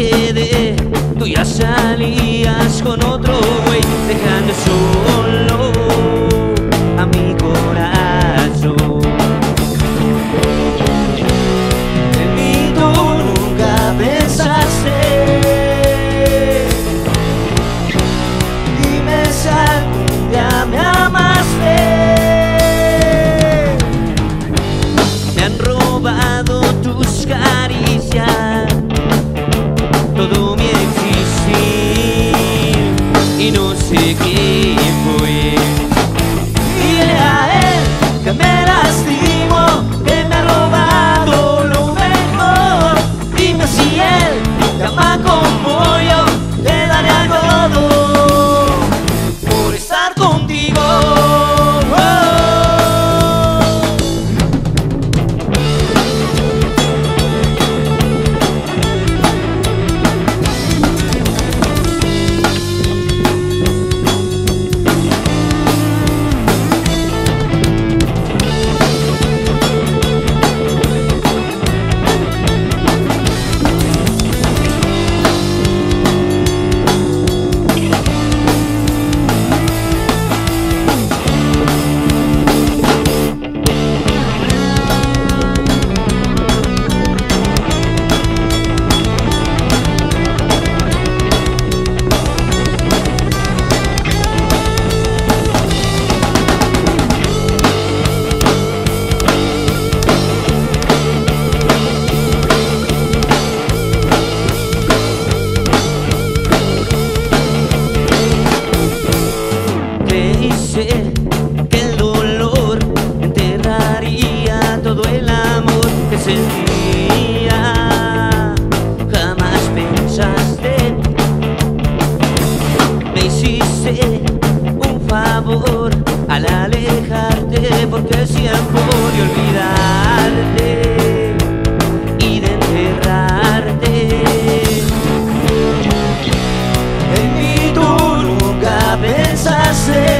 quedé, tú ya salías con otro güey, dejando solo a mi corazón. En mí tú nunca pensaste. Dime si me amaste. Me han robado. Y no sé En